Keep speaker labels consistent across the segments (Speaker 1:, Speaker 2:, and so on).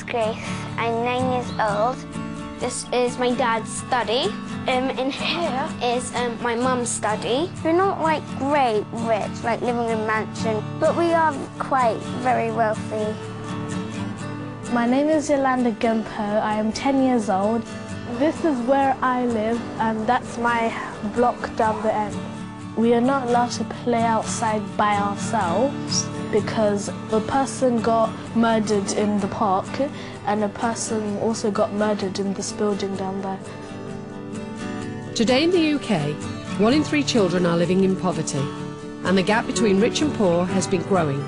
Speaker 1: is Grace. I'm nine years old. This is my dad's study. Um, and here is um, my mum's study. We're not like great rich, like living in a mansion, but we are quite very wealthy.
Speaker 2: My name is Yolanda Gumpo. I am 10 years old. This is where I live, and that's my block down the end. We are not allowed to play outside by ourselves because a person got murdered in the park and a person also got murdered in this building down there.
Speaker 3: Today in the UK, one in three children are living in poverty, and the gap between rich and poor has been growing.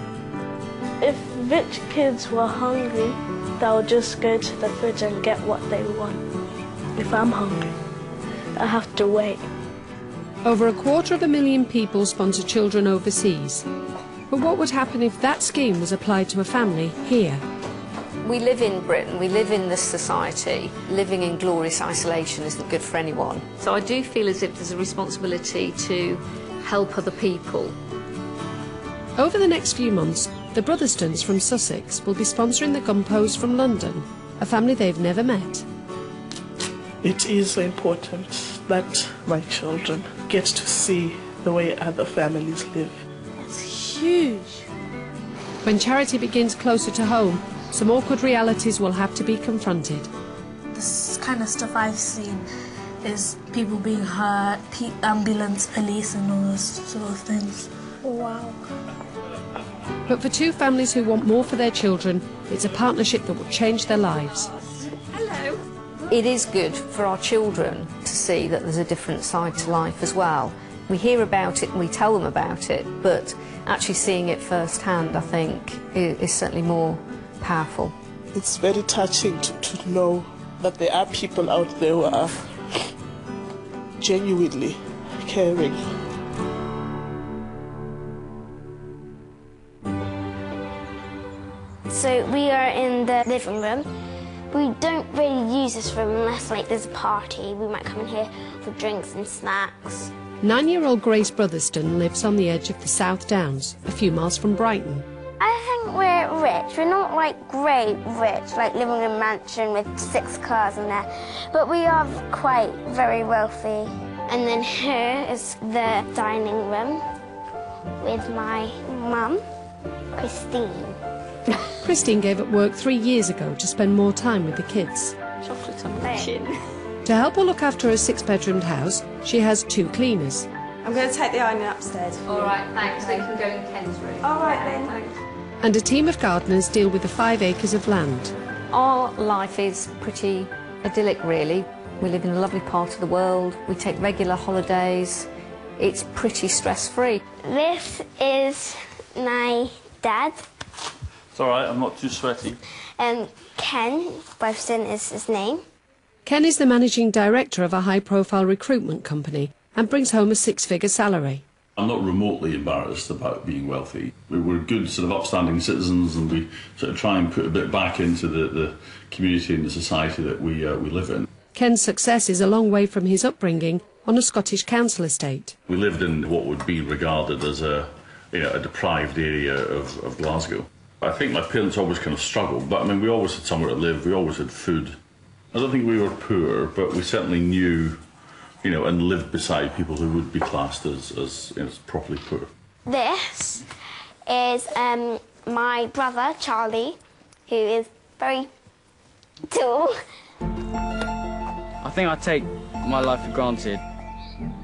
Speaker 2: If rich kids were hungry, they'll just go to the fridge and get what they want. If I'm hungry, I have to wait.
Speaker 3: Over a quarter of a million people sponsor children overseas. But what would happen if that scheme was applied to a family here?
Speaker 4: We live in Britain, we live in this society. Living in glorious isolation isn't good for anyone. So I do feel as if there's a responsibility to help other people.
Speaker 3: Over the next few months, the Brotherstons from Sussex will be sponsoring the Gumpos from London, a family they've never met.
Speaker 5: It is important that my children get to see the way other families live.
Speaker 2: It's huge.
Speaker 3: When charity begins closer to home, some awkward realities will have to be confronted.
Speaker 2: This kind of stuff I've seen is people being hurt, pe- ambulance, police, and all those sort of things. Oh, wow.
Speaker 3: But for two families who want more for their children, it's a partnership that will change their lives. Hello.
Speaker 4: It is good for our children to see that there's a different side to life as well. We hear about it and we tell them about it, but actually seeing it firsthand, I think, is certainly more powerful.
Speaker 5: It's very touching to, to know that there are people out there who are genuinely caring.
Speaker 1: So we are in the living room. We don't really use this room unless like there's a party. We might come in here for drinks and snacks.
Speaker 3: Nine year old Grace Brotherston lives on the edge of the South Downs, a few miles from Brighton.
Speaker 1: I think we're rich. We're not like great rich, like living in a mansion with six cars in there, but we are quite very wealthy. And then here is the dining room with my mum, Christine.
Speaker 3: Christine gave up work three years ago to spend more time with the kids.
Speaker 4: Chocolate on the chin.
Speaker 3: To help her look after her six bedroomed house, she has two cleaners.
Speaker 6: I'm going to take the ironing upstairs.
Speaker 4: All right, thanks. So you can go in Ken's room.
Speaker 6: All right then.
Speaker 3: And a team of gardeners deal with the five acres of land.
Speaker 4: Our life is pretty idyllic, really. We live in a lovely part of the world. We take regular holidays. It's pretty stress-free.
Speaker 1: This is my dad,
Speaker 7: It's all right, I'm not too sweaty.
Speaker 1: and Ken Webston is his name.
Speaker 3: Ken is the managing director of a high profile recruitment company and brings home a six figure salary.
Speaker 7: I'm not remotely embarrassed about being wealthy. We were good, sort of upstanding citizens, and we sort of try and put a bit back into the, the community and the society that we, uh, we live in.
Speaker 3: Ken's success is a long way from his upbringing on a Scottish council estate.
Speaker 7: We lived in what would be regarded as a, you know, a deprived area of, of Glasgow. I think my parents always kind of struggled, but I mean, we always had somewhere to live, we always had food. I don't think we were poor, but we certainly knew, you know, and lived beside people who would be classed as, as, you know, as properly poor.
Speaker 1: This is um, my brother, Charlie, who is very tall.
Speaker 8: I think I take my life for granted.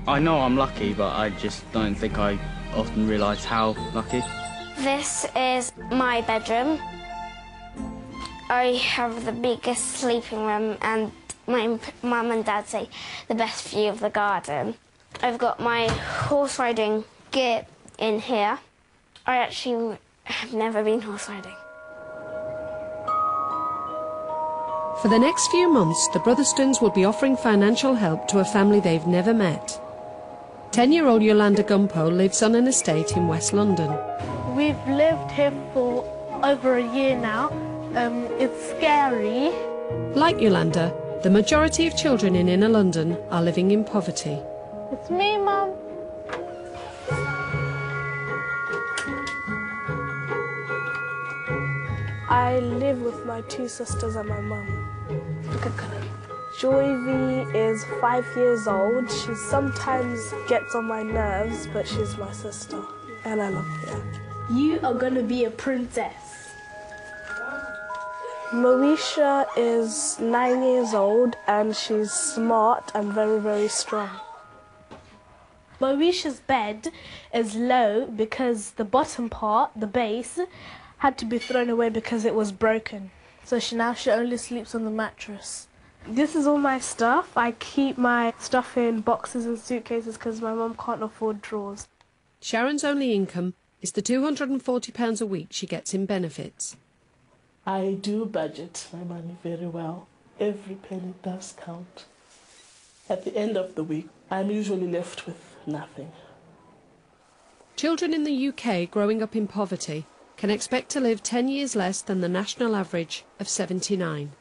Speaker 8: I know I'm lucky, but I just don't think I often realise how lucky.
Speaker 1: This is my bedroom. I have the biggest sleeping room and my mum and dad say the best view of the garden. I've got my horse riding gear in here. I actually have never been horse riding.
Speaker 3: For the next few months, the Brotherstons will be offering financial help to a family they've never met. 10 year old Yolanda Gumpo lives on an estate in West London.
Speaker 2: We've lived here for over a year now. Um, it's scary.
Speaker 3: Like Yolanda, the majority of children in inner London are living in poverty.
Speaker 2: It's me, Mum. I live with my two sisters and my mum. Look at Colour. Joyvi is five years old. She sometimes gets on my nerves, but she's my sister, and I love her. You are gonna be a princess. Moesha is nine years old and she's smart and very, very strong. Moesha's bed is low because the bottom part, the base, had to be thrown away because it was broken. So she now she only sleeps on the mattress. This is all my stuff. I keep my stuff in boxes and suitcases because my mum can't afford drawers.
Speaker 3: Sharon's only income is the £240 a week she gets in benefits.
Speaker 5: I do budget my money very well. Every penny does count. At the end of the week, I'm usually left with nothing.
Speaker 3: Children in the UK growing up in poverty can expect to live 10 years less than the national average of 79.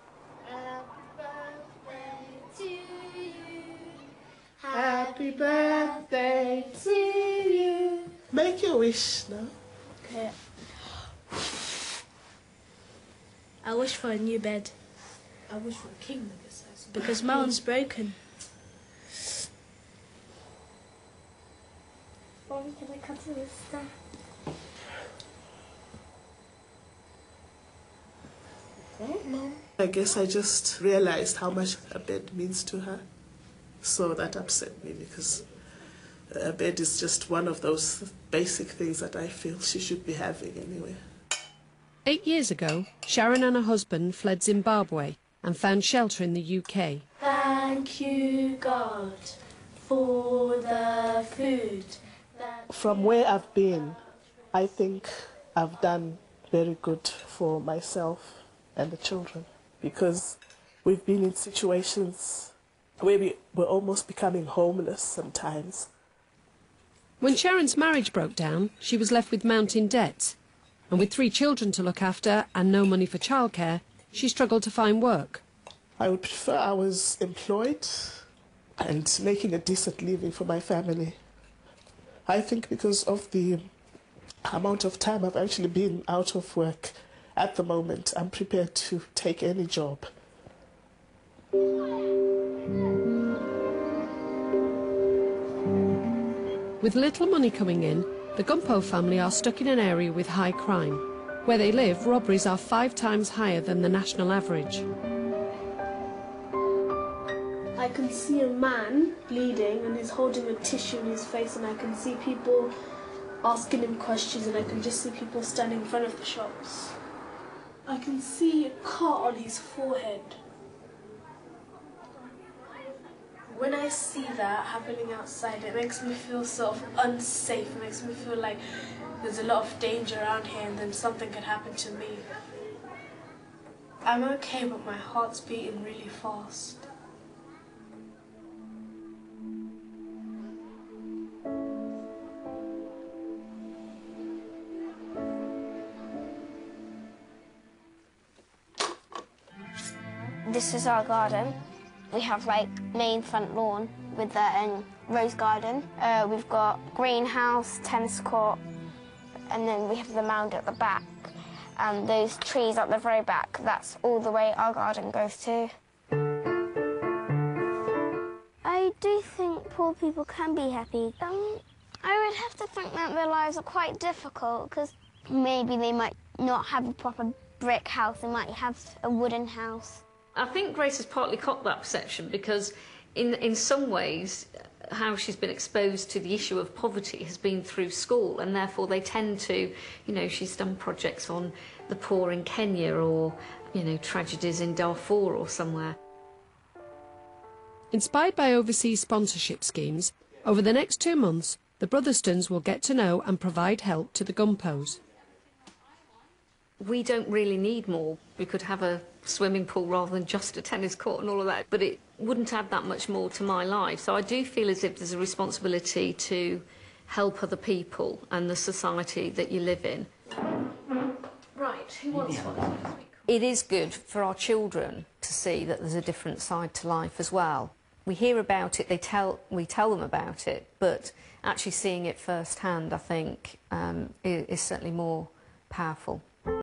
Speaker 5: Happy birthday to you. Make your wish now.
Speaker 2: Okay. I wish for a new bed. I wish for a king size. Because my one's broken.
Speaker 1: Mommy, can I cut this stuff?
Speaker 5: I guess I just realized how much a bed means to her. So that upset me because a bed is just one of those basic things that I feel she should be having anyway.
Speaker 3: Eight years ago, Sharon and her husband fled Zimbabwe and found shelter in the UK.
Speaker 2: Thank you, God, for the food.
Speaker 5: From where I've been, I think I've done very good for myself and the children because we've been in situations where we were almost becoming homeless sometimes.
Speaker 3: When Sharon's marriage broke down, she was left with mounting debt. And with three children to look after and no money for childcare, she struggled to find work.
Speaker 5: I would prefer I was employed and making a decent living for my family. I think because of the amount of time I've actually been out of work at the moment, I'm prepared to take any job.
Speaker 3: With little money coming in, the Gumpo family are stuck in an area with high crime. Where they live, robberies are five times higher than the national average.
Speaker 2: I can see a man bleeding and he's holding a tissue in his face, and I can see people asking him questions, and I can just see people standing in front of the shops. I can see a cut on his forehead. When I see that happening outside, it makes me feel sort of unsafe. It makes me feel like there's a lot of danger around here and then something could happen to me. I'm okay, but my heart's beating really fast.
Speaker 1: This is our garden. We have like main front lawn with the um, rose garden. Uh, we've got greenhouse, tennis court, and then we have the mound at the back. And those trees at the very back, that's all the way our garden goes to. I do think poor people can be happy. Um, I would have to think that their lives are quite difficult because maybe they might not have a proper brick house, they might have a wooden house.
Speaker 4: I think Grace has partly caught that perception because, in in some ways, how she's been exposed to the issue of poverty has been through school, and therefore they tend to, you know, she's done projects on the poor in Kenya or, you know, tragedies in Darfur or somewhere.
Speaker 3: Inspired by overseas sponsorship schemes, over the next two months, the Brotherstons will get to know and provide help to the Gumpos.
Speaker 4: we don't really need more. We could have a swimming pool rather than just a tennis court and all of that, but it wouldn't add that much more to my life. So I do feel as if there's a responsibility to help other people and the society that you live in.
Speaker 2: Right, who wants one?
Speaker 4: It is good for our children to see that there's a different side to life as well. We hear about it, they tell, we tell them about it, but actually seeing it firsthand, I think, um, is, is certainly more powerful.